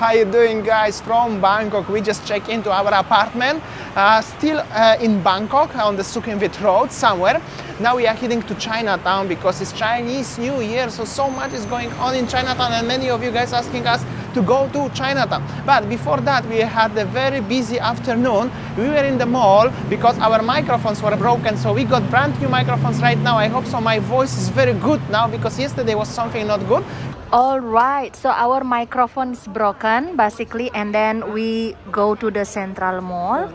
How you doing guys from Bangkok? We just checked into our apartment, uh, still uh, in Bangkok on the Sukhumvit Road somewhere. Now we are heading to Chinatown because it's Chinese New Year, so so much is going on in Chinatown and many of you guys asking us to go to Chinatown. But before that, we had a very busy afternoon. We were in the mall because our microphones were broken, so we got brand new microphones right now. I hope so my voice is very good now because yesterday was something not good. All right, so our microphone is broken basically, and then we go to the central mall,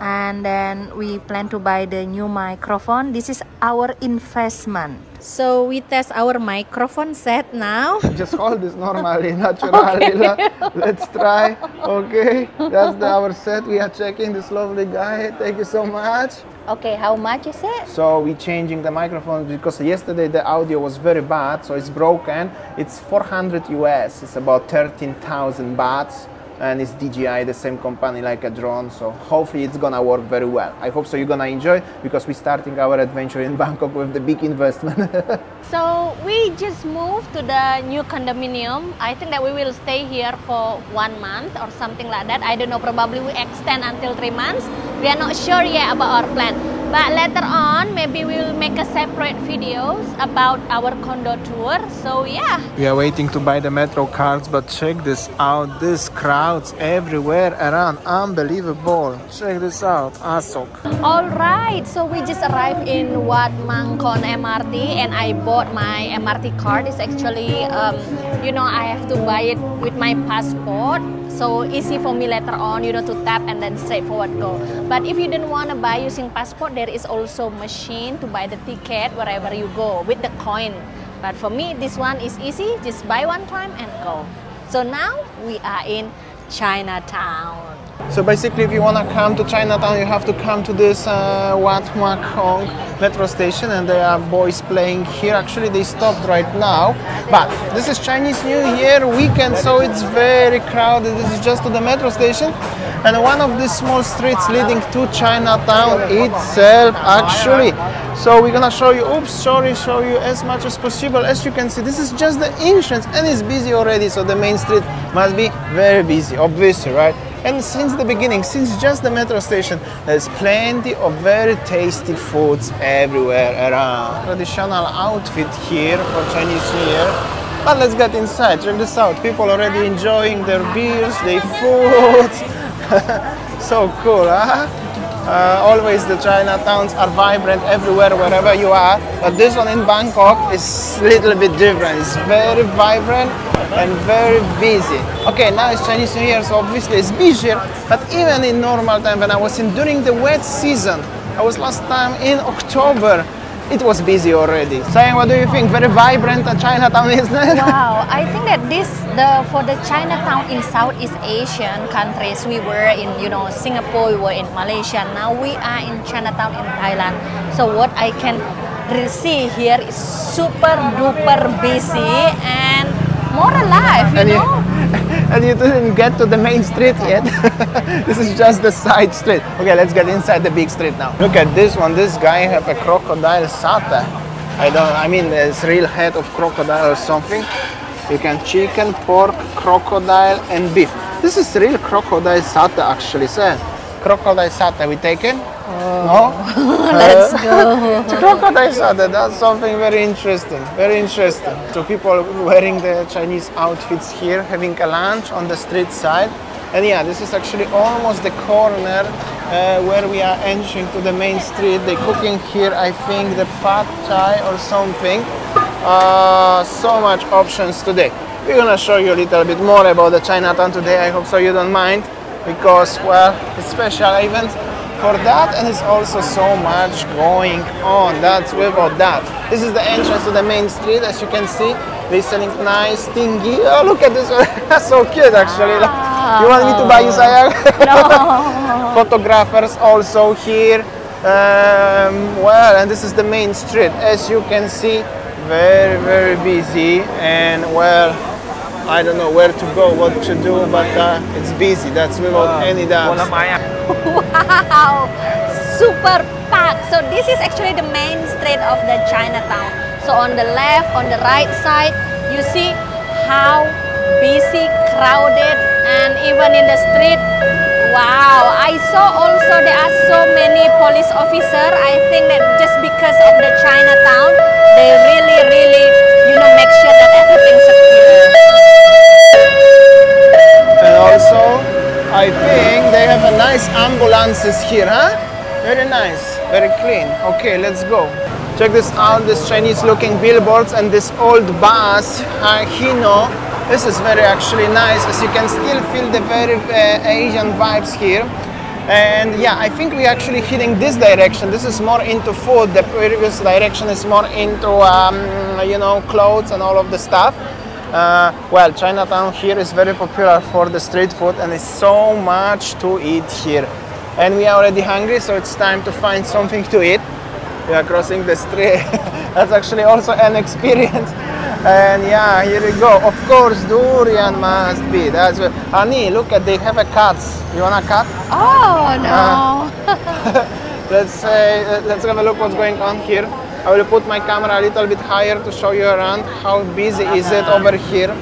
and then we plan to buy the new microphone. This is our investment. So we test our microphone set now. Just hold this normally, naturally. Okay. Let's try. Okay, that's the, our set. We are checking this lovely guy. Thank you so much. Okay, how much is it? So we changing the microphone because yesterday the audio was very bad, so it's broken. It's 400 US. It's about 13,000 bahts and it's DJI, the same company like a drone. So hopefully it's gonna work very well. I hope so you're gonna enjoy because we're starting our adventure in Bangkok with the big investment. so we just moved to the new condominium. I think that we will stay here for one month or something like that. I don't know, probably we extend until three months. We are not sure yet about our plan. But later on, maybe we will make a separate videos about our condo tour. So yeah. We are waiting to buy the metro cards, but check this out. This crowds everywhere around. Unbelievable. Check this out. Asok. All right. So we just arrived in Wat Mangkon MRT and I bought my MRT card. It's actually, um, you know, I have to buy it with my passport so easy for me later on you know to tap and then straightforward go. But if you didn't want to buy using passport there is also machine to buy the ticket wherever you go with the coin. But for me this one is easy. Just buy one time and go. So now we are in Chinatown so basically, if you want to come to Chinatown, you have to come to this uh, Wat Mangkon metro station, and there are boys playing here. Actually, they stopped right now, but this is Chinese New Year weekend, so it's very crowded. This is just to the metro station, and one of these small streets leading to Chinatown itself, actually. So we're gonna show you. Oops, sorry, show you as much as possible. As you can see, this is just the entrance, and it's busy already. So the main street must be very busy, obviously, right? And since the beginning, since just the metro station, there's plenty of very tasty foods everywhere around. Traditional outfit here for Chinese New Year. But let's get inside, check this out. People already enjoying their beers, their foods. so cool, huh? Uh, always the Chinatowns are vibrant everywhere, wherever you are. But this one in Bangkok is a little bit different. It's very vibrant and very busy. Okay, now it's Chinese New Year, so obviously it's busier, but even in normal time when I was in during the wet season, I was last time in October, it was busy already. Sayang, what do you think? Very vibrant Chinatown, isn't it? Wow, I think that this the for the Chinatown in Southeast Asian countries, we were in you know Singapore, we were in Malaysia. Now we are in Chinatown in Thailand. So what I can see here is super duper busy and more alive, you and know. You, and you didn't get to the main street yet. this is just the side street. Okay, let's get inside the big street now. Look at this one. This guy have a crocodile satay I don't. I mean, it's real head of crocodile or something. You can chicken, pork, crocodile, and beef. This is real crocodile satay actually, sir. Crocodile satay. We taken? Oh. No? Let's go. crocodile satay, that's something very interesting. Very interesting. So people wearing the Chinese outfits here, having a lunch on the street side. And yeah, this is actually almost the corner uh, where we are entering to the main street. They're cooking here, I think, the pad thai or something. Uh, so much options today. We're gonna show you a little bit more about the Chinatown today. I hope so you don't mind because, well, it's special event for that and it's also so much going on. That's without that this is the entrance to the main street as you can see. They're selling nice thingy. Oh look at this one. That's so cute actually. You want me to buy you sayang? No. photographers also here. Um, well and this is the main street. As you can see very very busy and well I don't know where to go, what to do, but uh, it's busy. That's without any doubt. wow, super packed. So this is actually the main street of the Chinatown. So on the left, on the right side, you see how busy, crowded, and even in the street. Wow, I saw also there are so many police officer. I think that just because of the Chinatown, they really, really, you know, make sure that everything's secure. And also, I think they have a nice ambulances here, huh? Very nice, very clean. Okay, let's go. Check this out, this Chinese looking billboards and this old bus, uh, Hino. This is very actually nice as you can still feel the very uh, Asian vibes here. And yeah, I think we're actually heading this direction. This is more into food. The previous direction is more into, um, you know, clothes and all of the stuff. Uh, well, Chinatown here is very popular for the street food and there's so much to eat here. And we are already hungry, so it's time to find something to eat. We are crossing the street. That's actually also an experience. And yeah, here we go. Of course, durian must be. That's what. Honey, look at they have a cut You want a cut Oh no! let's uh, let's have a look what's going on here. I will put my camera a little bit higher to show you around how busy is it over here.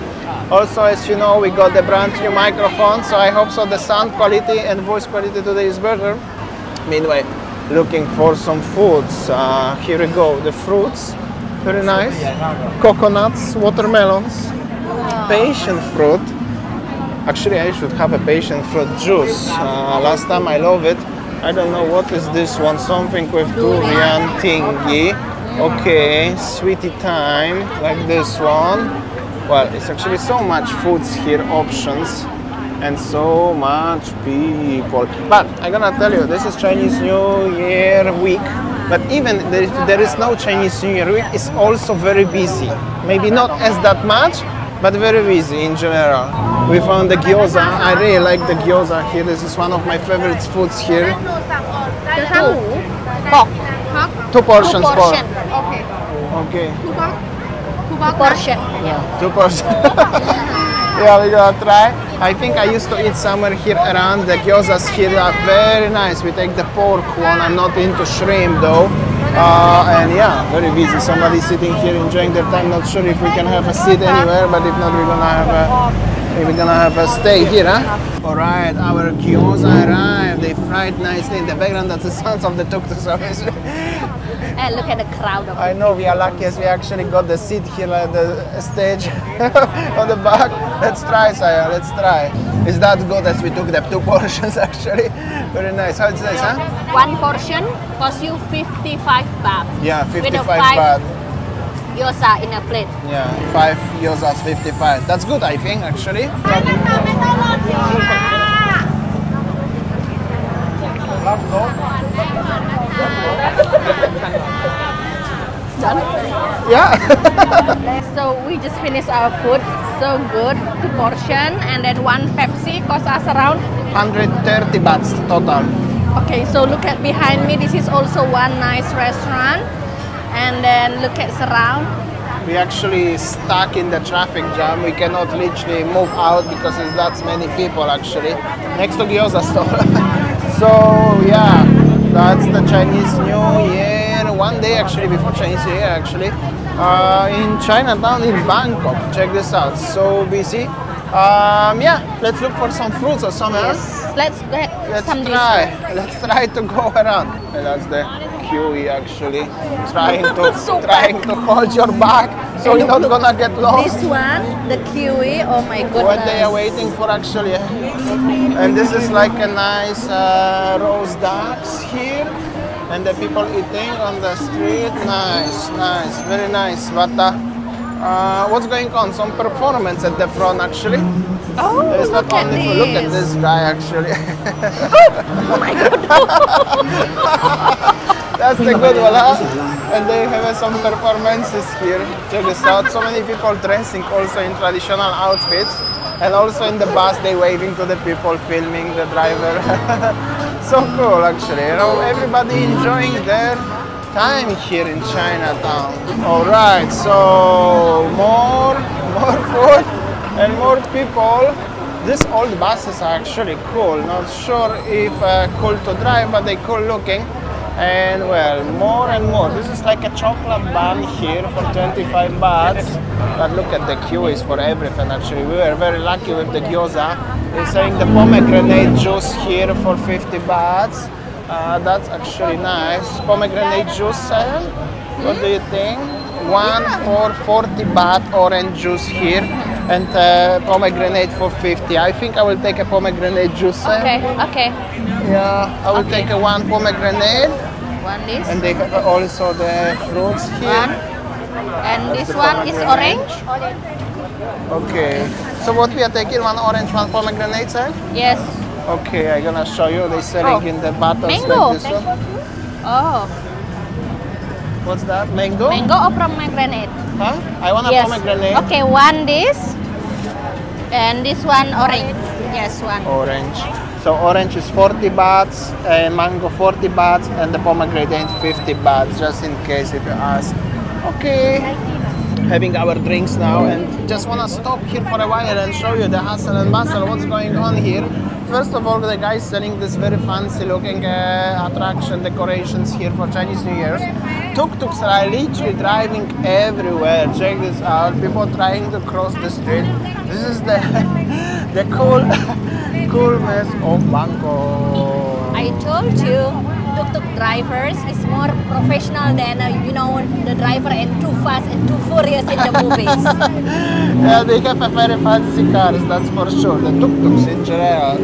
Also, as you know, we got the brand new microphone, so I hope so the sound quality and voice quality today is better. Meanwhile, looking for some foods. Uh, here we go, the fruits, very nice. Coconuts, watermelons, passion fruit. Actually, I should have a passion fruit juice. Uh, last time I love it. I don't know what is this one. Something with durian thingy. Okay, sweetie time, like this one. Well, it's actually so much foods here, options, and so much people. But I'm gonna tell you, this is Chinese New Year week. But even if there is no Chinese New Year week, it's also very busy. Maybe not as that much, but very busy in general. We found the gyoza. I really like the gyoza here. This is one of my favorite foods here. Two. Pork. Two portions Two portion. for. Okay. Two portion. Yeah. Two portions. yeah, we're gonna try. I think I used to eat somewhere here around. The gyozas here are very nice. We take the pork one. I'm not into shrimp though. Uh, and yeah, very busy. Somebody sitting here enjoying their time. Not sure if we can have a seat anywhere, but if not, we're gonna have a we're gonna have a stay here, huh? All right, our gyoza arrived. They fried nicely in the background. That's the sounds of the tuk-tuk service. And look at the crowd of I know we are lucky as we actually got the seat here at the stage on the back. Let's try, Saya. Let's try. Is that good as we took the two portions actually? Very nice. How is this, huh? One portion costs you 55 baht. Yeah, 55 baht. Gyoza in a plate. Yeah, five gyozas, 55. That's good, I think, actually. Done? Yeah. So we just finished our food. So good. Two portion and then one Pepsi cost us around 130 bahts total. Okay, so look at behind me. This is also one nice restaurant. And then look at surround. We actually stuck in the traffic jam. We cannot literally move out because there's that many people actually next to gyoza store. so yeah, that's the Chinese New Year. One day actually before Chinese New Year actually uh, in Chinatown in Bangkok. Check this out. So busy. Um, yeah, let's look for some fruits or something else. Yes. Let's get Let's some try. dessert. Let's try to go around. That's the kiwi actually trying to So trying to hold your back so you're not gonna get lost. This one, the kiwi. Oh my goodness. what they are waiting for actually. And this is like a nice uh, roast ducks here. And the people eating on the street. Nice, nice, very nice. But uh, uh, what's going on? Some performance at the front actually. Oh, It's not look at only this. for, look at this guy actually. Oh my god. That's the good one? And they have uh, some performances here. Check this out. So many people dressing also in traditional outfits. And also in the bus, they waving to the people, filming the driver. so cool, actually. You know, everybody enjoying their time here in Chinatown. All right, so more, more food and more people. These old buses are actually cool. Not sure if uh, cool to drive, but they cool looking. And well, more and more. This is like a chocolate bun here for 25 bahts. But look at the queue is for everything actually. We were very lucky with the gyoza. They're selling the pomegranate juice here for 50 bahts. Uh, that's actually nice. Pomegranate juice, Sam? What do you think? One for 40 baht orange juice here and uh, pomegranate for 50. I think I will take a pomegranate juice. Okay, okay. Yeah, I will Okay. take a one pomegranate. One this. And they have also the fruits here. One. And this one is orange. Okay. So what we are taking, one orange, one pomegranate, sir? Yes. Okay, I'm gonna show you. They're selling Oh, in the bottles mango. like this one. Oh, What's that? Mango? mango or pomegranate? Huh? I want a yes. pomegranate. Okay, one this. And this one orange. Yes, one. Orange. So orange is 40 bahts, and eh, mango 40 bahts, and the pomegranate 50 bahts, just in case if you ask. Okay. Having our drinks now, and just wanna stop here for a while and show you the hustle and bustle. What's going on here? First of all, the guys selling this very fancy looking uh, attraction decorations here for Chinese New Year's. Tuk-tuks are literally driving everywhere. Check this out. People trying to cross the street. This is the the cool coolness of Bangkok. I told you, tuk-tuk drivers is more professional than uh, you know the driver and too fast and too furious in the movies. Yeah, they have a very fancy cars, that's for sure. The tuk-tuks in general.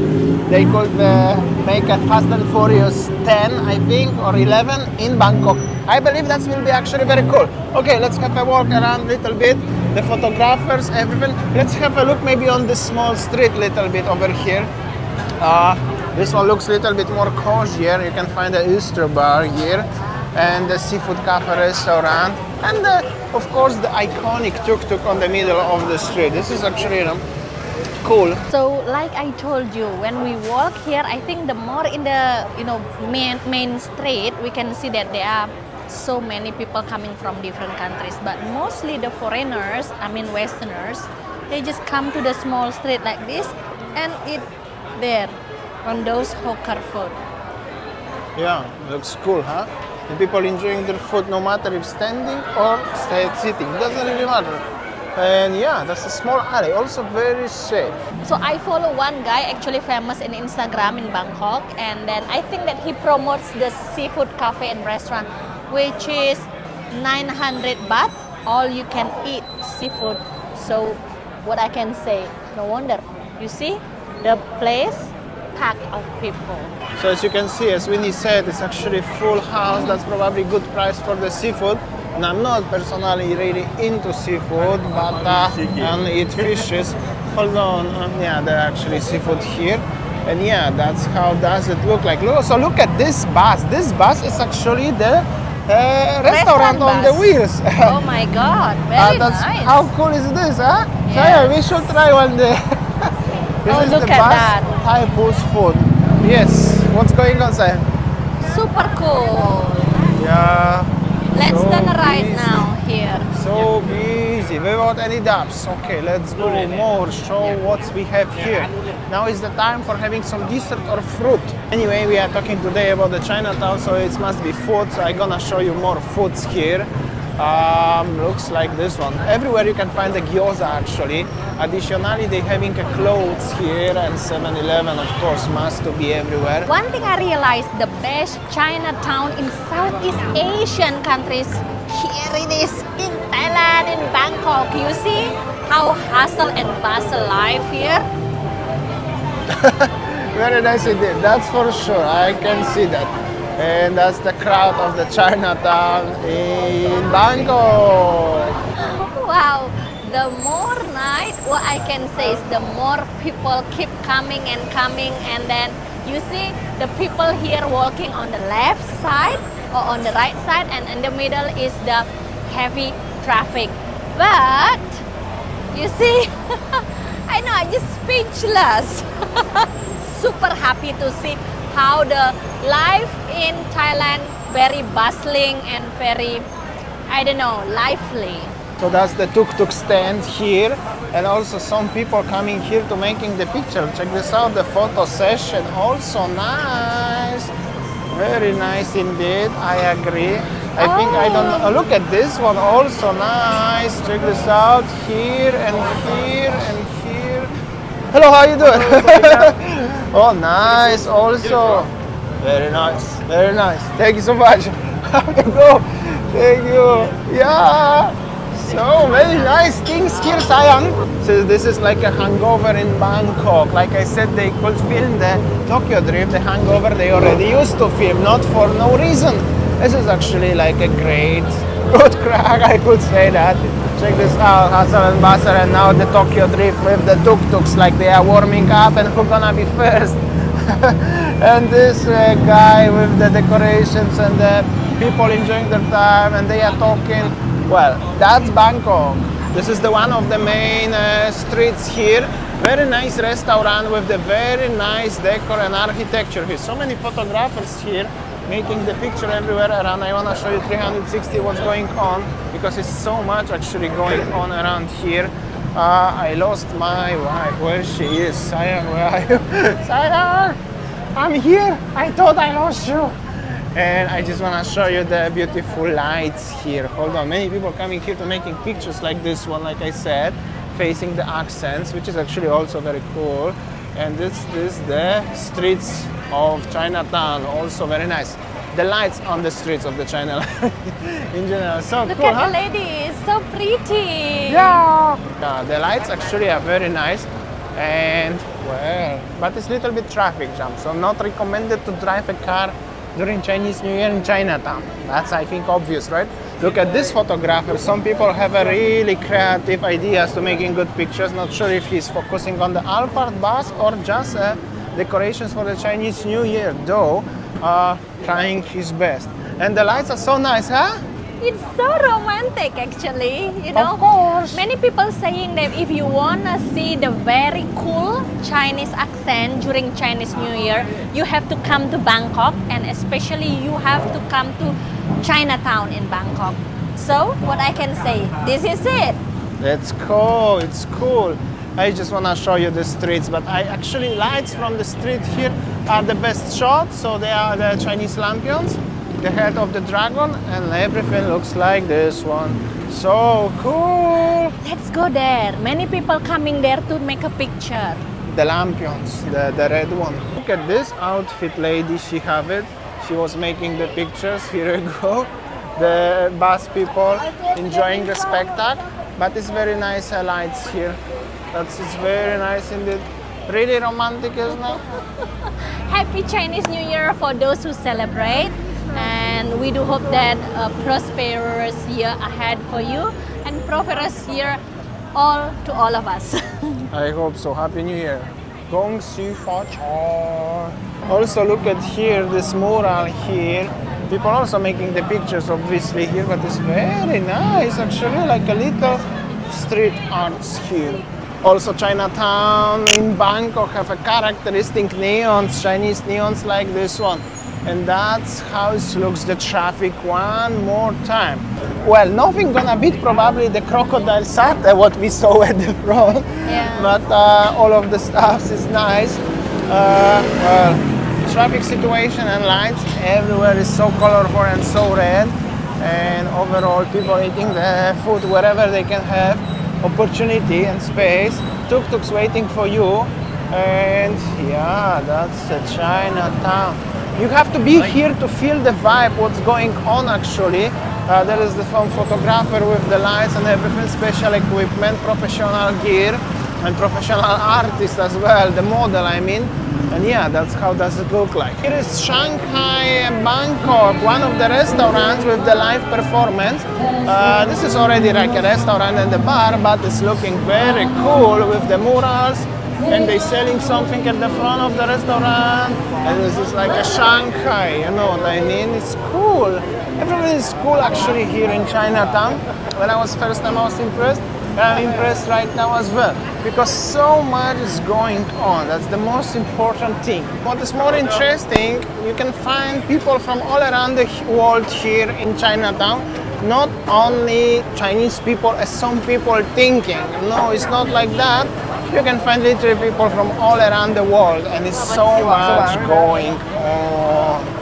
They could uh, make a Fast and Furious 10, I think, or 11 in Bangkok. I believe that will be actually very cool. Okay, let's have a walk around a little bit. The photographers, everything. Let's have a look maybe on this small street little bit over here. Uh, this one looks a little bit more cozier. You can find the Oyster Bar here and the Seafood Cafe restaurant and the, of course the iconic tuk-tuk on the middle of the street. This is actually you know, cool. So, like I told you, when we walk here, I think the more in the you know main main street, we can see that there are so many people coming from different countries. But mostly the foreigners, I mean Westerners, they just come to the small street like this and eat there on those hawker food. Yeah, looks cool, huh? And people enjoying their food no matter if standing or stay sitting. Doesn't really matter. And yeah, that's a small alley, also very safe. So I follow one guy actually famous in Instagram in Bangkok, and then I think that he promotes the seafood cafe and restaurant, which is 900 baht, all you can eat seafood. So what I can say, no wonder. You see, the place of people. So as you can see, as Winny said, it's actually full house. That's probably good price for the seafood. And I'm not personally really into seafood, but uh, and eat fishes. Hold on, um, yeah, there are actually seafood here. And yeah, that's how does it look like. Look, so look at this bus. This bus is actually the uh, restaurant, on the wheels. Oh my god, Uh, very that's nice. how cool is this, huh? So yeah, we should try one day. this Oh, is look the at bus that. Thai boost food. Yes. What's going on, Sam? Super cool. Yeah. Let's so turn right busy. now here. So busy, without any doubts. Okay, let's go more, show what we have here. Now is the time for having some dessert or fruit. Anyway, we are talking today about the Chinatown, so it must be food. So I'm gonna show you more foods here. Um, looks like this one. Everywhere you can find the gyoza actually. Additionally, they having a clothes here and 7-Eleven, of course, must to be everywhere. One thing I realized, the best Chinatown in Southeast Asian countries, here it is in Thailand, in Bangkok. You see how hustle and bustle life here? Very nice indeed, that's for sure. I can see that. And that's the crowd of the Chinatown in Bangkok. Wow, the more night, what I can say is the more people keep coming and coming and then you see the people here walking on the left side or on the right side and in the middle is the heavy traffic. But you see, I know I'm just speechless. Super happy to see how the life in Thailand very bustling and very, I don't know, lively. So that's the tuk-tuk stand here, and also some people coming here to making the picture. Check this out, the photo session, also nice. Very nice indeed. I agree. I think I don't uh, look at this one also nice. Check this out here and here and here. Hello, how you doing? oh, nice also. Very nice. Very nice. Thank you so much. How you go? Thank you. Yeah. So very nice things here, sayang. So this is like a hangover in Bangkok. Like I said, they could film the Tokyo Drift, the hangover they already used to film, not for no reason. This is actually like a great, good crack, I could say that. Check this out, Hassel and Basel, and now the Tokyo Drift with the tuk-tuks, like they are warming up and who's gonna be first. and this uh, guy with the decorations and the people enjoying their time and they are talking. Well, that's Bangkok. This is the one of the main uh, streets here. Very nice restaurant with the very nice decor and architecture here. So many photographers here making the picture everywhere around. I want to show you 360 what's going on because it's so much actually going on around here. Uh, I lost my wife. Where she is? Sayang, where are you? Sayang, I'm here. I thought I lost you and I just want to show you the beautiful lights here. Hold on, many people coming here to making pictures like this one, like I said, facing the accents, which is actually also very cool. And this, this the streets of Chinatown, also very nice. The lights on the streets of the China in general, so Look cool, at huh? the lady, it's so pretty. Yeah. yeah. The lights actually are very nice and well, but it's a little bit traffic jam, so not recommended to drive a car during Chinese New Year in Chinatown. That's, I think, obvious, right? Look at this photographer. Some people have a really creative ideas to making good pictures. Not sure if he's focusing on the Alphard bus or just uh, decorations for the Chinese New Year, though uh, trying his best. And the lights are so nice, huh? It's so romantic actually, you know. Of course. Many people saying that if you wanna see the very cool Chinese accent during Chinese New Year, you have to come to Bangkok and especially you have to come to Chinatown in Bangkok. So what I can say, this is it. That's cool. It's cool. I just want to show you the streets, but I actually lights from the street here are the best shots. So they are the Chinese lampions, the head of the dragon, and everything looks like this one. So cool. Let's go there. Many people coming there to make a picture. The lampions, the, the red one. Look at this outfit lady, she have it. She was making the pictures, here we go. The bus people enjoying the spectacle, but it's very nice lights here. That's it's very nice indeed. Really romantic, isn't it? Happy Chinese New Year for those who celebrate. And we do hope that a prosperous year ahead for you and prosperous year all to all of us. I hope so. Happy New Year. Gong Xi Fa. Also look at here, this mural here. People also making the pictures obviously here, but it's very nice actually, like a little street arts here. Also Chinatown in Bangkok have a characteristic neons, Chinese neons like this one. And that's how it looks the traffic one more time. Well, nothing gonna beat probably the crocodile satay what we saw at the front. Yeah. But uh, all of the stuff is nice. Uh, well, traffic situation and lights everywhere is so colorful and so red. And overall, people eating the food wherever they can have opportunity and space. Tuk-tuks waiting for you. And yeah, that's a Chinatown. You have to be here to feel the vibe, what's going on actually. Uh, there is the photographer with the lights and everything, special equipment, professional gear, and professional artist as well, the model I mean. And yeah, that's how does it look like. Here is Shanghai Bangkok, one of the restaurants with the live performance. Uh, this is already like a restaurant and a bar, but it's looking very cool with the murals and they're selling something at the front of the restaurant and this is like a Shanghai, you know what I mean? It's cool. Everything is cool actually here in Chinatown. When I was first time I was impressed. I'm impressed right now as well because so much is going on. That's the most important thing. What is more interesting, you can find people from all around the world here in Chinatown. Not only Chinese people as some people thinking. No, it's not like that you can find literally people from all around the world and it's so much going on.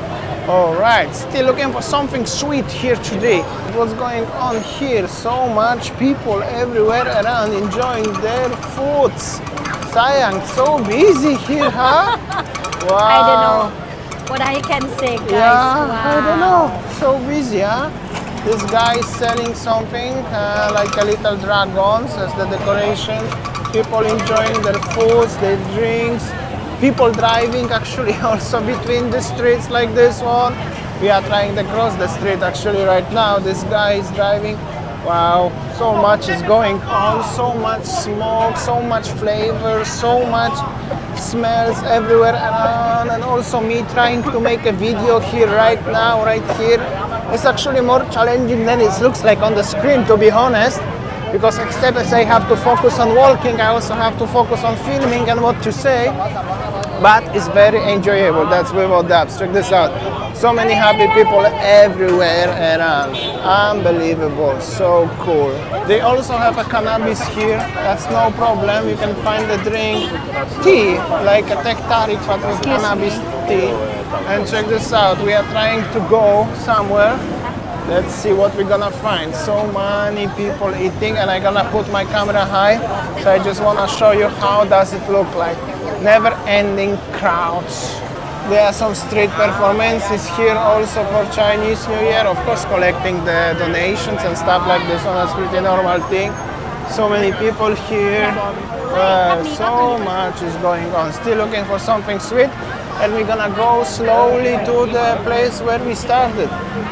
All right, still looking for something sweet here today. What's going on here? So much people everywhere around enjoying their foods. Sayang, so busy here, huh? Wow. I don't know what I can say, guys. Yeah, wow. I don't know. So busy, huh? This guy is selling something uh, like a little dragons as the decoration. People enjoying their foods, their drinks. People driving actually also between the streets like this one. We are trying to cross the street actually right now. This guy is driving. Wow, so much is going on, so much smoke, so much flavor, so much smells everywhere around and also me trying to make a video here right now, right here. It's actually more challenging than it looks like on the screen to be honest because except as I have to focus on walking, I also have to focus on filming and what to say. But it's very enjoyable, that's without doubt. Check this out. So many happy people everywhere around. Unbelievable, so cool. They also have a cannabis here, that's no problem. You can find the drink tea, like a teh tarik but with cannabis tea. And check this out, we are trying to go somewhere Let's see what we're gonna find. So many people eating and I'm gonna put my camera high. So I just wanna show you how does it look like. Never ending crowds. There are some street performances here also for Chinese New Year. Of course collecting the donations and stuff like this one is pretty normal thing. So many people here. Uh, so much is going on. Still looking for something sweet and we're gonna go slowly to the place where we started.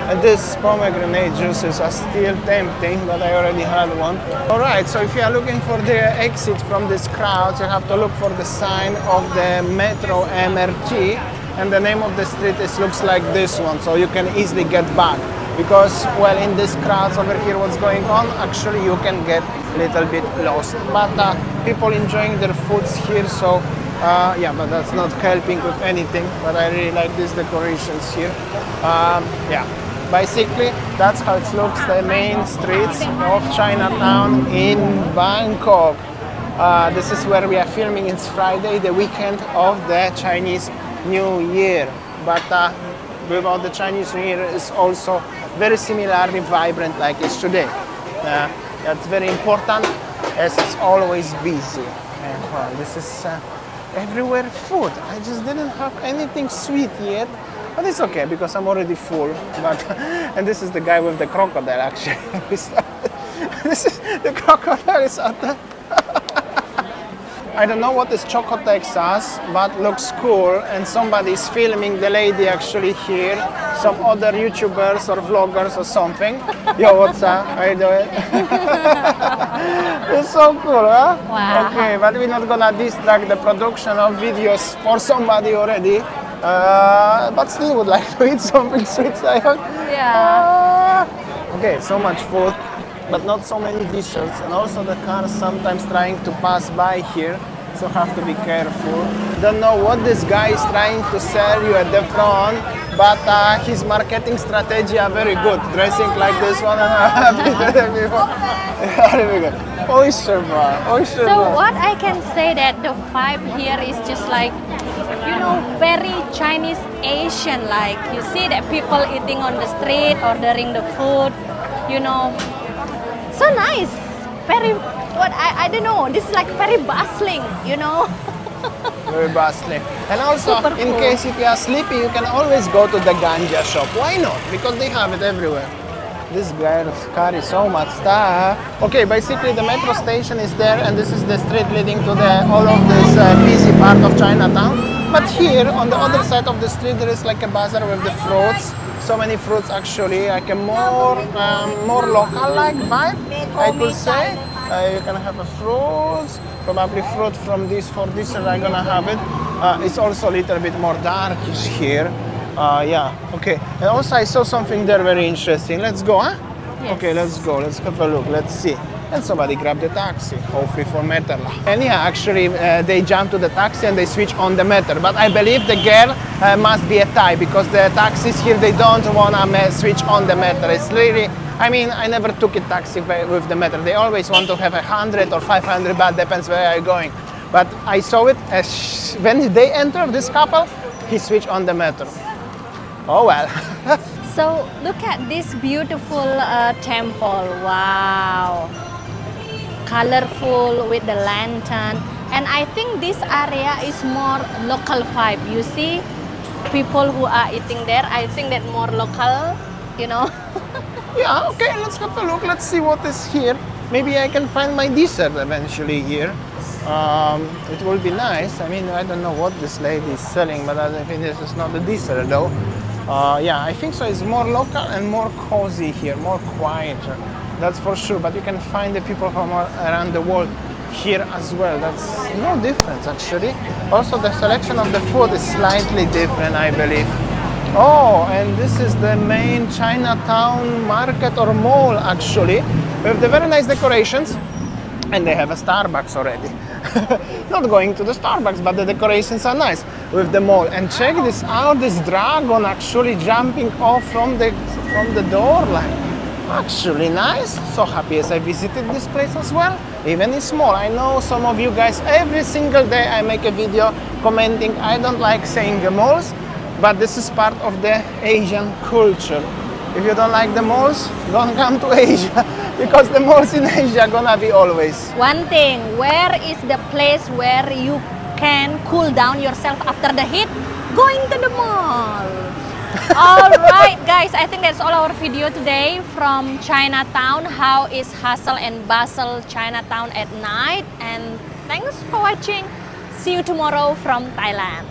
And this pomegranate juices are still tempting, but I already had one. All right, so if you are looking for the exit from this crowd, you have to look for the sign of the Metro MRT, and the name of the street is looks like this one, so you can easily get back. Because, well, in this crowds over here, what's going on, actually you can get a little bit lost. But uh, people enjoying their foods here, so uh, yeah, but that's not helping with anything. But I really like these decorations here. Um, yeah, basically that's how it looks. The main streets of Chinatown in Bangkok. Uh, this is where we are filming. It's Friday, the weekend of the Chinese New Year. But uh, without the Chinese New Year, it's also very similarly vibrant like it's today. Uh, that's very important as it's always busy. And well, this is uh, everywhere food. I just didn't have anything sweet yet, but it's okay because I'm already full. But and this is the guy with the crocodile actually. this is the crocodile is at the I don't know what this Chocotex does, but looks cool. And somebody's filming the lady actually here. Some other YouTubers or vloggers or something. Yo, what's up? How you doing? it's so cool, huh? Wow. Okay, but we're not gonna distract the production of videos for somebody already. Uh, but still would like to eat something sweet. I hope. Yeah. Ah. Okay, so much food but not so many desserts. And also the cars sometimes trying to pass by here, so have to be careful. Don't know what this guy is trying to sell you at the front, but uh, his marketing strategy are very good. Dressing like this one, and happy with everyone. Very good. Oyster bar, oyster So bar. what I can say that the vibe here is just like you know very Chinese Asian like you see that people eating on the street ordering the food you know so nice very what I, I don't know this is like very bustling you know Very bustling. And also, Super in cool. case if you are sleepy, you can always go to the ganja shop. Why not? Because they have it everywhere. This guy carries so much stuff. Okay, basically the metro station is there, and this is the street leading to the all of this uh, busy part of Chinatown. But here, on the other side of the street, there is like a bazaar with the fruits. So many fruits actually, like a more um, more local-like vibe, I could say. Uh, you can have a fruits, probably fruit from this for this, and I'm gonna have it. Uh, it's also a little bit more darkish here. Uh, yeah, okay. And also I saw something there very interesting. Let's go, huh? Yes. Okay, let's go. Let's have a look. Let's see. And somebody grabbed the taxi, hopefully for Metterla. And yeah, actually uh, they jump to the taxi and they switch on the meter. But I believe the girl uh, must be a Thai because the taxis here, they don't want to switch on the meter. It's really, I mean, I never took a taxi with the meter. They always want to have a 100 or 500 baht, depends where I'm going. But I saw it as when they enter, this couple, he switched on the meter. Oh well. So look at this beautiful uh, temple. Wow. Colorful with the lantern. And I think this area is more local vibe. You see people who are eating there. I think that more local, you know. yeah, okay, let's have a look. Let's see what is here. Maybe I can find my dessert eventually here. Um, it will be nice. I mean, I don't know what this lady is selling, but I think this is not the dessert though. Uh, yeah, I think so. It's more local and more cozy here, more quieter. That's for sure. But you can find the people from around the world here as well. That's no difference actually. Also, the selection of the food is slightly different, I believe. Oh, and this is the main Chinatown market or mall actually, with the very nice decorations. And they have a Starbucks already. Not going to the Starbucks, but the decorations are nice with the mall. And check this out, this dragon actually jumping off from the from the door like actually nice. So happy as I visited this place as well. Even it's small. I know some of you guys every single day I make a video commenting I don't like saying the malls, but this is part of the Asian culture. If you don't like the malls, don't come to Asia because the malls in Asia are gonna be always. One thing, where is the place where you can cool down yourself after the heat? Going to the mall. All right guys i think that's all our video today from chinatown. How is hustle and bustle chinatown at night? And thanks for watching. See you tomorrow from thailand